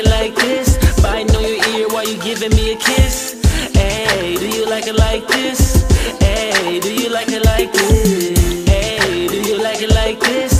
it like this? Biting on your ear while you giving me a kiss. Hey, do you like it like this? Hey, do you like it like this? Hey, do you like it like this?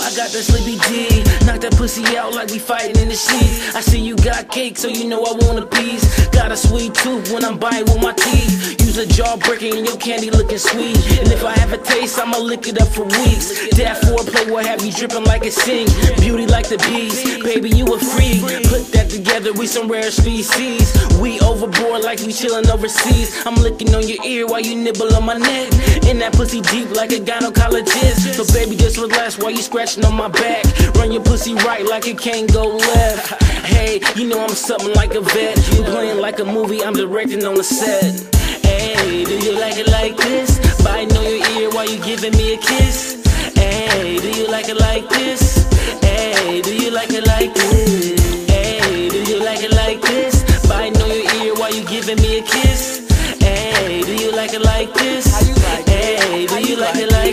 I got that sleepy D. Knock that pussy out like we fighting in the sheets. I see you got cake, so you know I want a piece. Got a sweet tooth when I'm biting with my teeth. Use a jaw and your candy looking sweet. And if I have a taste, I'ma lick it up for weeks. That foreplay will have you dripping like a sink. Beauty like the bees, baby, you a freak. Put that together, we some rare species. We overboard like we chillin' overseas. I'm licking on your ear while you nibble on my neck. In that pussy deep like a gynecologist. So baby, just relax while you scratching on my back. Run your pussy right like it can't go left. Hey, you know I'm something like a vet. You playing like a movie, I'm directing on the set. Hey, do you like it like this? Biting on your ear while you giving me a kiss? Hey, do you like it like this? Hey, do you like it like this?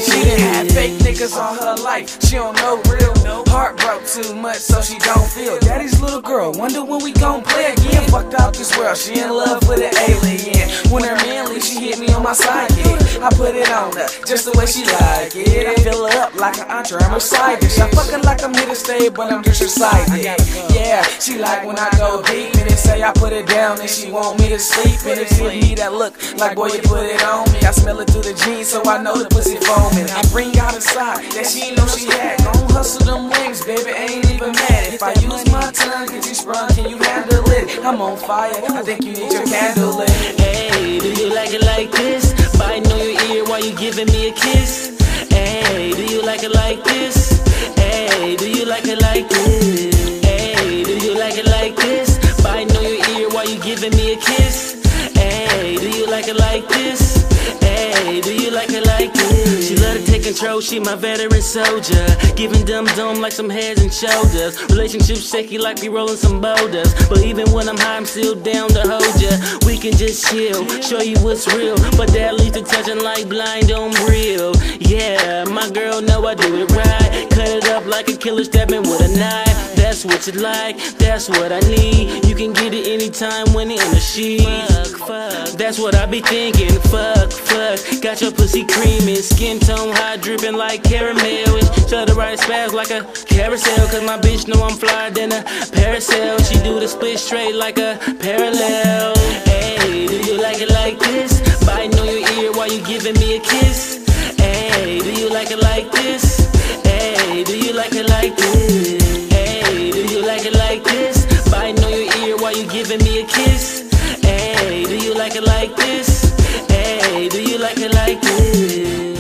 She done had fake niggas all her life. She don't know real. Heart broke too much, so she don't feel. Daddy's little girl, wonder when we gon' play again. Fucked out this world, she in love with an alien. When her man leaves, she hit me on my sidekick. I put it on her, just the way she like it. I fill her up like an entree, I'm her side dish. I fuck her like I'm here to stay, but I'm just side. Yeah, she like when I go deep and they say I put it down and she want me to sleep. And it give me that look like boy, you put it on me. I smell it through the jeans, so I know the pussy foaming. I bring out a side that she know she had. Gon' hustle them wings, baby, ain't even mad. If I use my tongue, get you sprung, can you handle it? I'm on fire, I think you need your candle lit. Hey, do you like it like this? Biting on your ear while you giving me a kiss? Hey, do you like it like this? Hey, do you like it like this? Hey, do you like it like this? Biting on your ear while you giving me a kiss? Hey, do you like it like this? Control, she my veteran soldier. Giving dumb dumb like some heads and shoulders. Relationships shaky like we rolling some boulders. But even when I'm high, I'm still down to hold ya. We can just chill, show you what's real. But that leads to touching like blind on real. Yeah, my girl know I do it right. Cut it up like a killer stabbing with a knife. That's what you like, that's what I need. You can get it anytime when it in the sheet. Fuck, fuck, that's what I be thinking. Fuck, fuck, got your pussy creaming, skin tone high, dripping like caramel. Shut the right spaz like a carousel, cause my bitch know I'm flyer than a parasail. She do the split straight like a parallel. Hey, do you like it like this? Biting on your ear while you giving me a kiss? Hey, do you like it like this? Hey, do you like it like this? you giving me a kiss? Hey, do you like it like this? Hey, do you like it like this?